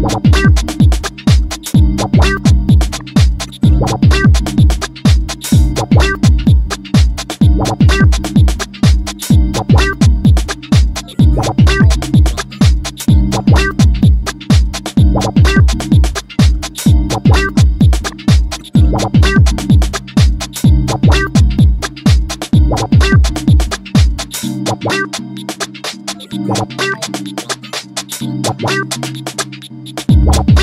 Wow. Bye.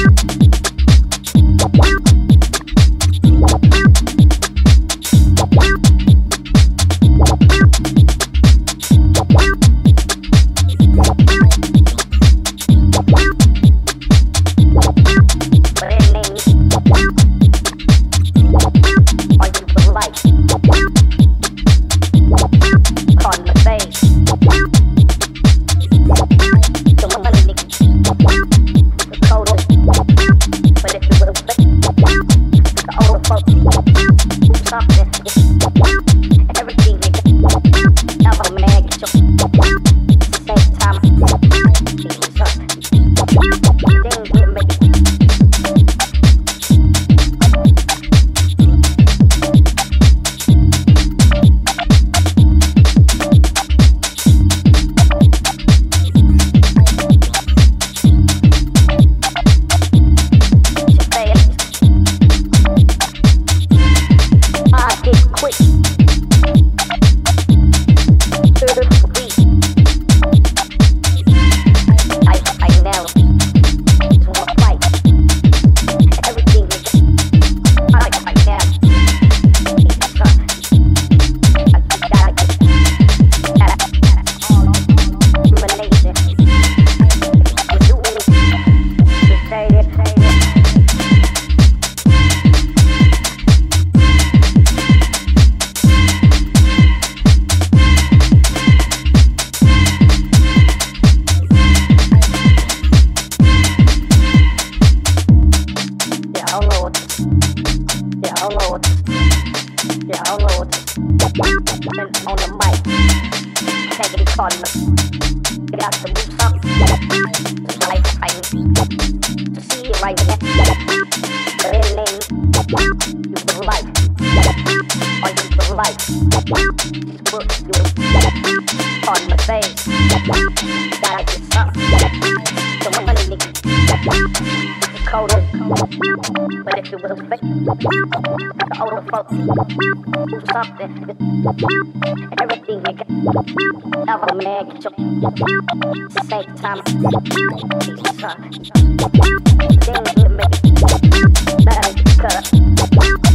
They download on the mic. Take it on get out the boots up. It's to see you right there. The real name is the life. Or is the life. It's what you on my face. That I just saw. The one nigga. Cold but if you will fake, the older folks do something. Everything you got, ever man, get your same time. Things you make, better cut.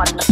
One.